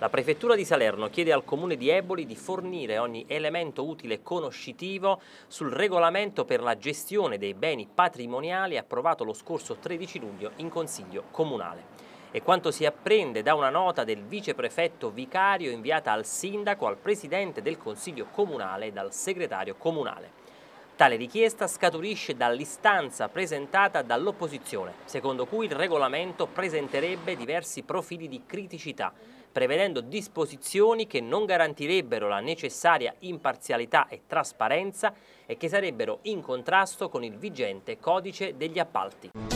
La Prefettura di Salerno chiede al Comune di Eboli di fornire ogni elemento utile conoscitivo sul regolamento per la gestione dei beni patrimoniali approvato lo scorso 13 luglio in Consiglio Comunale. E quanto si apprende da una nota del viceprefetto vicario inviata al sindaco, al presidente del Consiglio Comunale e dal segretario comunale. Tale richiesta scaturisce dall'istanza presentata dall'opposizione, secondo cui il regolamento presenterebbe diversi profili di criticità, prevedendo disposizioni che non garantirebbero la necessaria imparzialità e trasparenza e che sarebbero in contrasto con il vigente codice degli appalti.